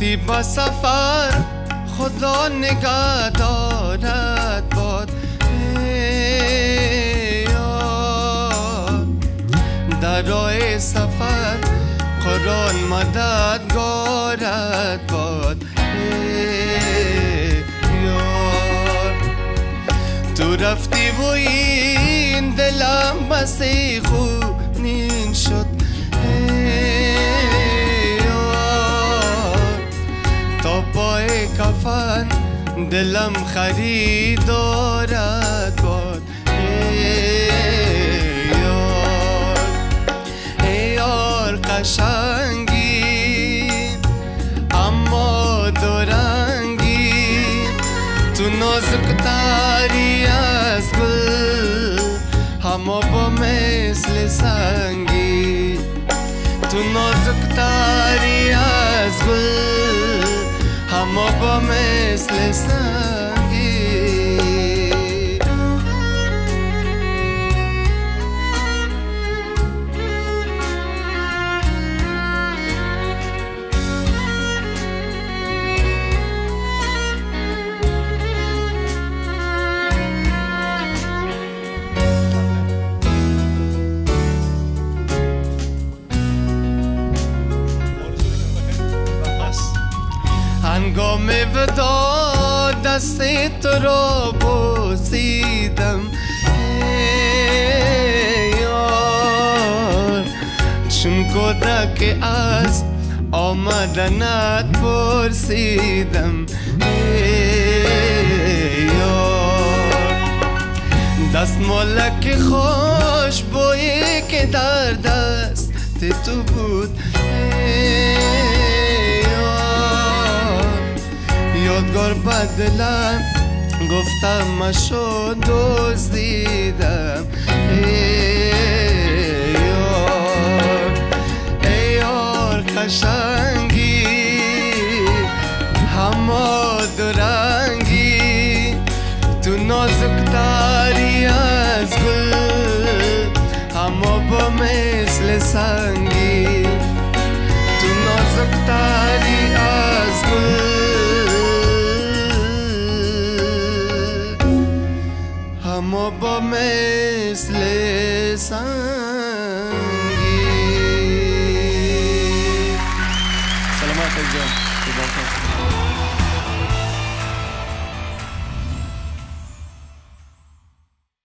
رفتی با سفر خدا نگاه دارد باد در راه سفر قرآن مددگارت باد. یار تو رفتی و این دلم بسی خونین شد. دلم خریدارت باد. یار یار قشنگی اما دورنگی تو نازکتری از گل همه با مثل سنگی. تو نازکتری از گل همه با مثل سنگی هنگام ودا دست تو را بوسیدم یار چون کودک از آمدنت پرسیدم یار. دست مالک خوش بایی که در دست تو بود بدلم گفتم مشو دزدیدم. همه با مثل سنگی